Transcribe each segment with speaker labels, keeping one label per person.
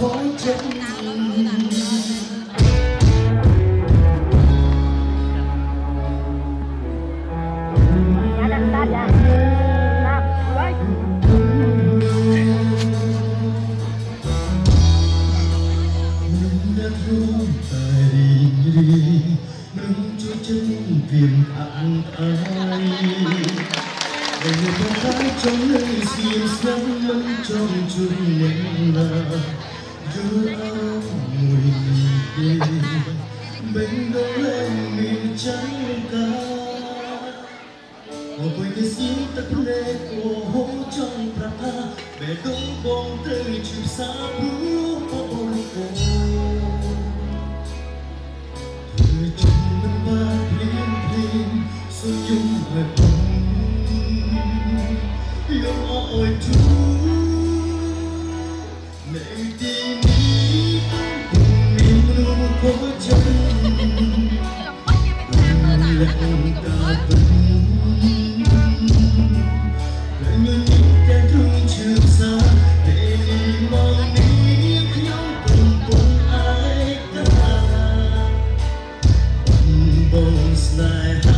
Speaker 1: khói chân đất rung nâng cho chân viêm thẳng ai để người con gái trong nơi xiêm sáng trong chung mình đưa áo mùi đêm bên đó lên miền trắng ca một quên cái xin tất lệ của hố trong pra Bè đông bóng tới chụp xa bú ôi ôi Thời chung năm ba plim plim Xuân dung hơi bóng Yêu ôi chú rainbows lie high.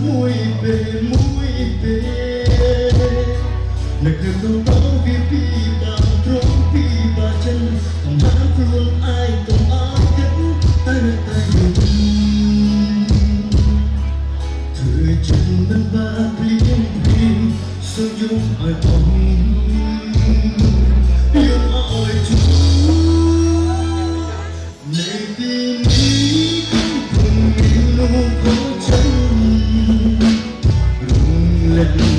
Speaker 1: មួយពេលមួយពេលនៅក្នុងដងដងវាពីបាទ្រង់ពីបាចិនអំណាចខ្លួនឯងកុំអត់គិតតែនៅតែយល់ធ្វើចិត្តមិនបាក់ព្រៀងព្រៀងសូយំឲ្យអស់ good.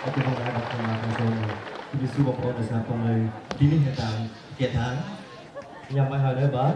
Speaker 2: itu kok ada kemarin
Speaker 1: sono
Speaker 2: jadi
Speaker 1: semua produsen pemain
Speaker 2: dini hetan kita nyampe halnya bang?